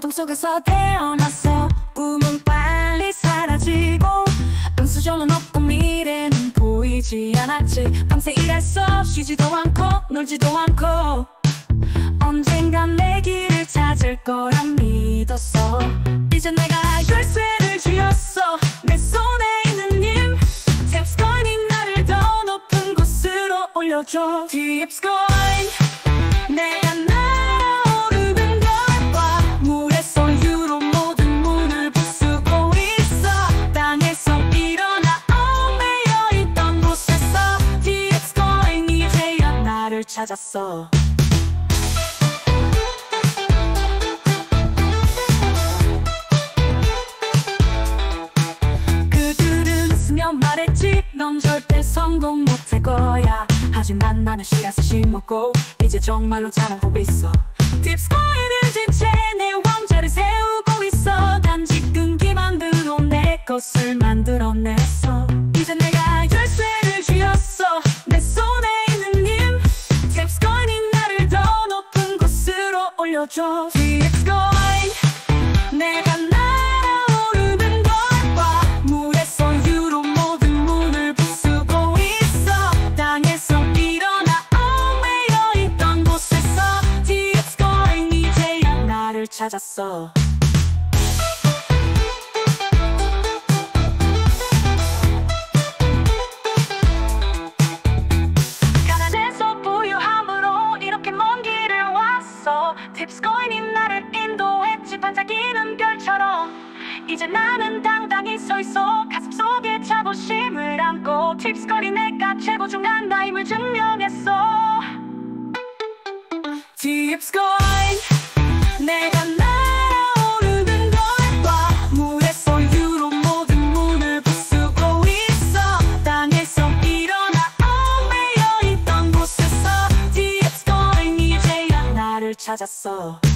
꿈속에서 태어났어. 꿈은 빨리 사라지고 은수저는 없고 미래는 보이지 않았지. 밤새 일했어 쉬지도 않고 놀지도 않고. 언젠간 내 길을 찾을 거라 믿었어. 이제 내가 열쇠를 쥐었어. 내 손에 있는 힘 탭스코인이 나를 더 높은 곳으로 올려줘. 팁스코인 내 찾았어. 그들은 쓰며 말했지. 넌 절대 성공 못할 거야. 하지만 나는 씨앗을 심었고 이제 정말로 자라고 있어. 팁스코인은 지체 내 왕자를 세우고 있어. 단지 끈기만 들어 내 것을 만들어냈어 올려줘. 팁스코인 내가 날아오르는 걸 봐 물의 소유로 모든 문을 부수고 있어. 땅에서 일어나 얽매여 있던 곳에서 팁스코인이 이제야 나를 찾았어 팁스코인이 나를 인도했지. 반짝이는 별처럼. 이제 나는 당당히 서있어. 가슴 속에 자부심을 안고 팁스코인이 내가 최고 중한 나임을 증명했어. 팁스코인 찾았어